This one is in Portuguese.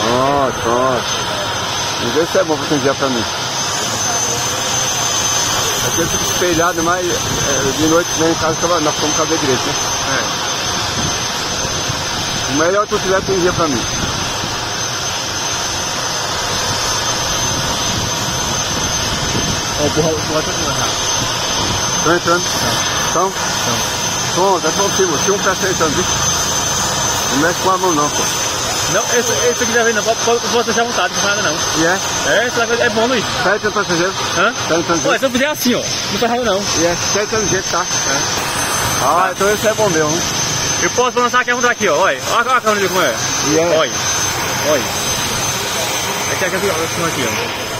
Pronto, pronto. Vamos ver se é bom pra você enviar pra mim. Aqui eu fico espelhado, mas é, de noite vem em casa, nós ficamos casa da igreja, né? É. O melhor que tu tiver, tu envia pra mim. Ó, porra, porra tá com errado. Estão entrando? Estão? Estão. Pronto, é possível. Tinha um peça entrando, viu? Não mexe com a mão não, pô. Não, esse, esse aqui já vem não, pode, pode, pode deixar à vontade, não faz nada não. E é? É, esse daqui é bom, Luiz. Tá entrando passageiro? Hã? Tá entrando Ué, se eu fizer assim, ó, não faz nada não. E é, tá entrando gente, tá? É. Ah, então esse é bom mesmo. hein? Eu posso lançar aqui a vontade aqui, ó, olha. Olha a câmera como é. E é. Olha, olha. Aqui, aqui, aqui, ó, aqui, ó.